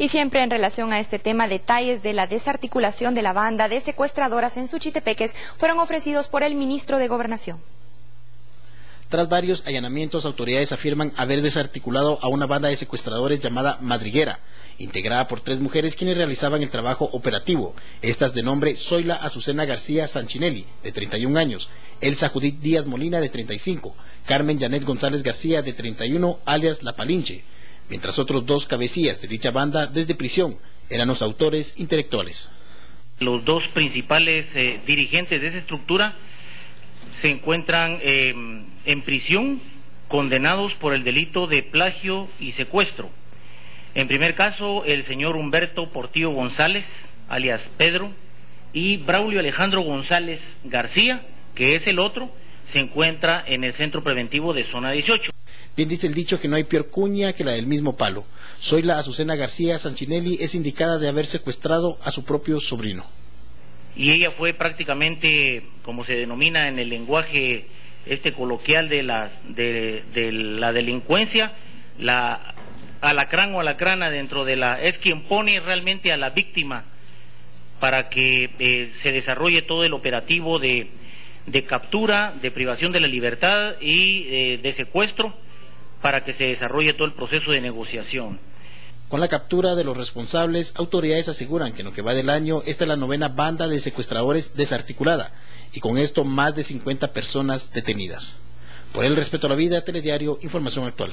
Y siempre en relación a este tema, detalles de la desarticulación de la banda de secuestradoras en Suchitepeques fueron ofrecidos por el ministro de Gobernación. Tras varios allanamientos, autoridades afirman haber desarticulado a una banda de secuestradores llamada Madriguera, integrada por tres mujeres quienes realizaban el trabajo operativo. Estas de nombre Zoila Azucena García Sanchinelli, de 31 años, Elsa Judith Díaz Molina, de 35, Carmen Janet González García, de 31, alias La Palinche, mientras otros dos cabecillas de dicha banda desde prisión eran los autores intelectuales. Los dos principales eh, dirigentes de esa estructura se encuentran eh, en prisión condenados por el delito de plagio y secuestro. En primer caso, el señor Humberto Portillo González, alias Pedro, y Braulio Alejandro González García, que es el otro, se encuentra en el centro preventivo de zona 18. Bien dice el dicho que no hay peor cuña que la del mismo palo. Soy la Azucena García Sanchinelli es indicada de haber secuestrado a su propio sobrino. Y ella fue prácticamente, como se denomina en el lenguaje este coloquial de la, de, la delincuencia, la alacrán o alacrana dentro de la... es quien pone realmente a la víctima para que eh, se desarrolle todo el operativo de, de, captura, de privación de la libertad y eh, de secuestro para que se desarrolle todo el proceso de negociación. Con la captura de los responsables, autoridades aseguran que en lo que va del año, esta es la novena banda de secuestradores desarticulada y con esto más de 50 personas detenidas. Por el respeto a la vida, Telediario, Información Actual.